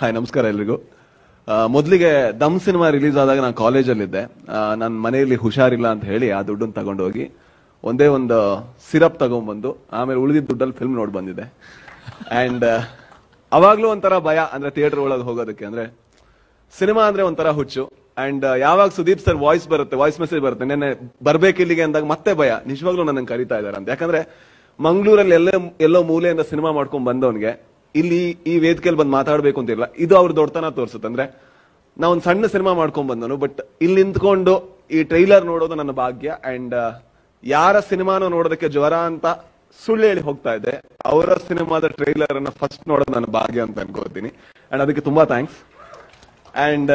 Hi, ನಮಸ್ಕಾರ ಎಲ್ರಿಗೂ. ಮೊದಲಿಗೆ ದಮ್ ಸಿನಿಮಾ ರಿಲೀಸ್ ಆದಾಗ ನಾನು ಕಾಲೇಜಲ್ಲಿದ್ದೆ. ನನ್ನ ಮನೆಯಲ್ಲಿ ಹುಷಾರಿಲ್ಲ ಅಂತ ಹೇಳಿ ಆ ದುಡ್ಡನ್ನು ತಗೊಂಡೋಗಿ ಒಂದೇ ಒಂದು ಸಿರಪ್ ತಗೊಂಡ್ಬಂದು ಆಮೇಲೆ ಉಳಿದಿದ್ದ ದುಡ್ಡಲ್ಲಿ ಫಿಲ್ಮ್ ನೋಡಿ ಬಂದಿದ್ದೆ. ಆ್ಯಂಡ್ ಅವಾಗಲೂ ಒಂಥರ ಭಯ, ಅಂದರೆ ಥಿಯೇಟರ್ ಒಳಗೆ ಹೋಗೋದಕ್ಕೆ, ಅಂದರೆ ಸಿನಿಮಾ ಅಂದರೆ ಒಂಥರ ಹುಚ್ಚು. ಆ್ಯಂಡ್ ಯಾವಾಗ ಸುದೀಪ್ ಸರ್ ವಾಯ್ಸ್ ಬರುತ್ತೆ ವಾಯ್ಸ್ ಮೆಸೇಜ್ ಬರುತ್ತೆ, ನೆನ್ನೆ ಇಲ್ಲಿಗೆ ಅಂದಾಗ ಮತ್ತೆ ಭಯ. ನಿಜವಾಗ್ಲೂ ನನ್ನ ಕರಿತಾ ಇದ್ದಾರೆ ಅಂತ. ಯಾಕಂದ್ರೆ ಮಂಗಳೂರಲ್ಲಿ ಎಲ್ಲೇ, ಎಲ್ಲೋ ಮೂಲೆಯಿಂದ ಸಿನಿಮಾ ಮಾಡ್ಕೊಂಡು ಬಂದವನಿಗೆ ಇಲ್ಲಿ ಈ ವೇದಿಕೆಯಲ್ಲಿ ಬಂದು ಮಾತಾಡಬೇಕು ಅಂತಿಲ್ಲ ಇದು ಅವ್ರ ದೊಡ್ಡತನ ತೋರಿಸುತ್ತೆ. ಅಂದ್ರೆ ಒಂದು ಸಣ್ಣ ಸಿನಿಮಾ ಮಾಡ್ಕೊಂಡ್ ಬಂದನು ಬಟ್ ಇಲ್ಲಿ ನಿಂತ್ಕೊಂಡು ಈ ಟ್ರೈಲರ್ ನೋಡೋದು ನನ್ನ ಭಾಗ್ಯ. ಅಂಡ್ ಯಾರ ಸಿನಿಮಾನ ನೋಡೋದಕ್ಕೆ ಜ್ವರ ಅಂತ ಸುಳ್ಳು ಹೇಳಿ ಹೋಗ್ತಾ ಇದೆ. ಅವರ ಸಿನಿಮಾದ ಟ್ರೈಲರ್ ಅನ್ನ ಫಸ್ಟ್ ನೋಡೋದು ನನ್ನ ಭಾಗ್ಯ ಅಂತ ಅನ್ಕೋತೀನಿ ಅಂಡ್ ಅದಕ್ಕೆ ತುಂಬಾ ಥ್ಯಾಂಕ್ಸ್ ಅಂಡ್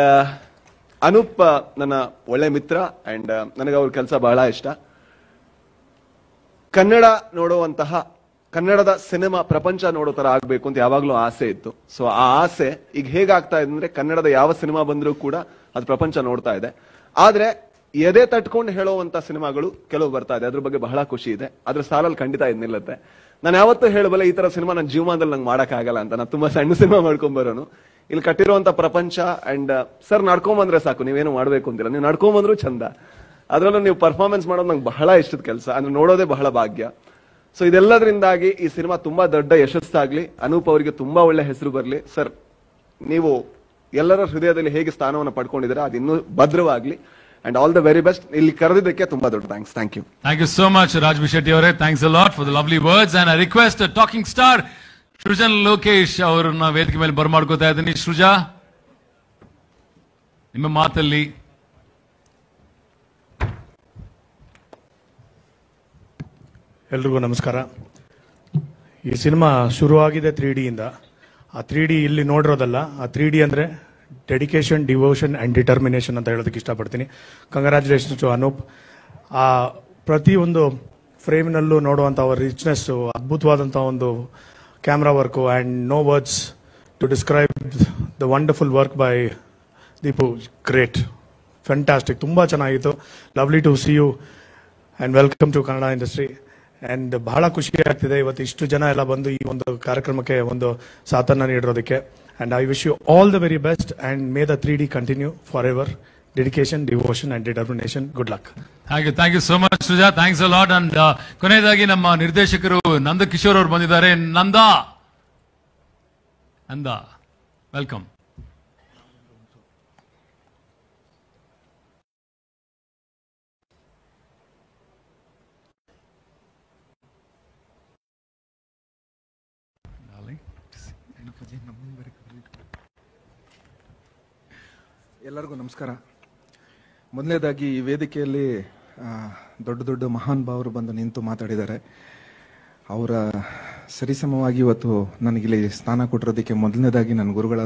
ಅನೂಪ್ ನನ್ನ ಒಳ್ಳೆ ಮಿತ್ರ. ಅಂಡ್ ನನಗೆ ಅವ್ರ ಕೆಲಸ ಬಹಳ ಇಷ್ಟ. ಕನ್ನಡ ನೋಡುವಂತಹ ಕನ್ನಡದ ಸಿನಿಮಾ ಪ್ರಪಂಚ ನೋಡೋ ತರ ಆಗ್ಬೇಕು ಅಂತ ಯಾವಾಗ್ಲೂ ಆಸೆ ಇತ್ತು. ಸೊ ಆ ಆಸೆ ಈಗ ಹೇಗಾಗ್ತಾ ಇದೆ ಅಂದ್ರೆ ಕನ್ನಡದ ಯಾವ ಸಿನಿಮಾ ಬಂದ್ರೂ ಕೂಡ ಅದು ಪ್ರಪಂಚ ನೋಡ್ತಾ ಇದೆ. ಆದ್ರೆ ಎದೆ ತಟ್ಕೊಂಡು ಹೇಳುವಂತ ಸಿನಿಮಾಗಳು ಕೆಲವು ಬರ್ತಾ ಇದೆ. ಅದ್ರ ಬಗ್ಗೆ ಬಹಳ ಖುಷಿ ಇದೆ. ಅದ್ರ ಸಾಲಲ್ಲಿ ಖಂಡಿತ ಇದು ನಿಲ್ಲುತ್ತೆ. ನಾನು ಯಾವತ್ತೂ ಹೇಳಬಲ್ಲ ಈ ತರ ಸಿನಿಮಾ ನನ್ನ ಜೀವನದಲ್ಲಿ ನಂಗೆ ಮಾಡೋಕ್ಕಾಗಲ್ಲ ಅಂತ. ನಾನು ತುಂಬಾ ಸಣ್ಣ ಸಿನಿಮಾ ಮಾಡ್ಕೊಂಡ್ ಬರೋನು. ಇಲ್ಲಿ ಕಟ್ಟಿರುವಂತ ಪ್ರಪಂಚ ಅಂಡ್ ಸರ್ ನಡ್ಕೊಂಡ್ ಬಂದ್ರೆ ಸಾಕು. ನೀವೇನು ಮಾಡ್ಬೇಕು ಅಂತಿಲ್ಲ. ನೀವು ನಡ್ಕೊಂಡ್ ಬಂದ್ರು ಚಂದ. ಅದರಲ್ಲೂ ನೀವು ಪರ್ಫಾರ್ಮೆನ್ಸ್ ಮಾಡೋದು ನಂಗೆ ಬಹಳ ಇಷ್ಟದ ಕೆಲಸ. ಅಂದ್ರೆ ನೋಡೋದೇ ಬಹಳ ಭಾಗ್ಯ. ಸೊ ಇದೆಲ್ಲದರಿಂದಾಗಿ ಈ ಸಿನಿಮಾ ತುಂಬಾ ದೊಡ್ಡ ಯಶಸ್ಸಾಗಲಿ, ಅನೂಪ್ ಅವರಿಗೆ ತುಂಬಾ ಒಳ್ಳೆ ಹೆಸರು ಬರಲಿ. ಸರ್ ನೀವು ಎಲ್ಲರ ಹೃದಯದಲ್ಲಿ ಹೇಗೆ ಸ್ಥಾನವನ್ನು ಪಡ್ಕೊಂಡಿದ್ದೀರಾ, ಅದು ಇನ್ನೂ ಭದ್ರವಾಗಲಿ. And all the very best ಇಲ್ಲಿ ಕರೆದಿದ್ದಕ್ಕೆ ತುಂಬಾ ದೊಡ್ಡ thanks thank you thank you so much Raj Shetty ಅವರೇ. Thanks lot for the lovely words and request talking star Srujan Lokesh ಅವರನ್ನ ವೇದಿಕೆ ಮೇಲೆ ಬರ್ಮಾಡ್ಕೋತಾ ಇದ್ದೀನಿ. ಸೃಜಾ ನಿಮ್ಮ ಮಾತಲ್ಲಿ ಎಲ್ರಿಗೂ ನಮಸ್ಕಾರ. ಈ ಸಿನಿಮಾ ಶುರುವಾಗಿದೆ ತ್ರೀ ಡಿಯಿಂದ ಆ ತ್ರೀ ಡಿ ಇಲ್ಲಿ ನೋಡಿರೋದಲ್ಲ, ಆ ತ್ರೀ ಡಿ ಅಂದರೆ ಡೆಡಿಕೇಶನ್ ಡಿವೋಷನ್ ಆ್ಯಂಡ್ ಡಿಟರ್ಮಿನೇಷನ್ ಅಂತ ಹೇಳೋದಕ್ಕೆ ಇಷ್ಟಪಡ್ತೀನಿ. Congratulations to Anoop. ಆ ಪ್ರತಿಯೊಂದು ಫ್ರೇಮ್ನಲ್ಲೂ ನೋಡುವಂಥ ಅವರ ರಿಚ್ನೆಸ್ಸು ಅದ್ಭುತವಾದಂಥ ಒಂದು camera work and no words to describe the wonderful work by Deepu. Great. Fantastic. ತುಂಬ ಚೆನ್ನಾಗಿತ್ತು. Lovely to see you and welcome to Kannada industry. And ಬಹಳ ಖುಷಿ ಆಗ್ತಿದೆ ಇವತ್ತು ಇಷ್ಟು ಜನ ಎಲ್ಲ ಬಂದು ಈ ಒಂದು ಕಾರ್ಯಕ್ರಮಕ್ಕೆ ಒಂದು ಸಾಥನ್ನ ನೀಡಿರೋದಕ್ಕೆ. And I wish you all the very best and may the three D continue forever dedication devotion and determination good luck thank you thank you so much Suja thanks lot and ಕೊನೆಯದಾಗಿ ನಮ್ಮ ನಿರ್ದೇಶಕರು ನಂದ ಕಿಶೋರ್ ಅವರು ಬಂದಿದ್ದಾರೆ. ನಂದ. ನಂದ. Welcome ಎಲ್ಲರಿಗೂ ನಮಸ್ಕಾರ. ಮೊದಲನೇದಾಗಿ ಈ ವೇದಿಕೆಯಲ್ಲಿ ದೊಡ್ಡ ದೊಡ್ಡ ಮಹಾನ್ ಭಾವರು ಬಂದು ನಿಂತು ಮಾತಾಡಿದ್ದಾರೆ. ಅವರ ಸರಿಸಮವಾಗಿ ಇವತ್ತು ನನಗಿಲ್ಲಿ ಸ್ಥಾನ ಕೊಟ್ಟಿರೋದಕ್ಕೆ ಮೊದಲನೇದಾಗಿ ನನ್ನ ಗುರುಗಳ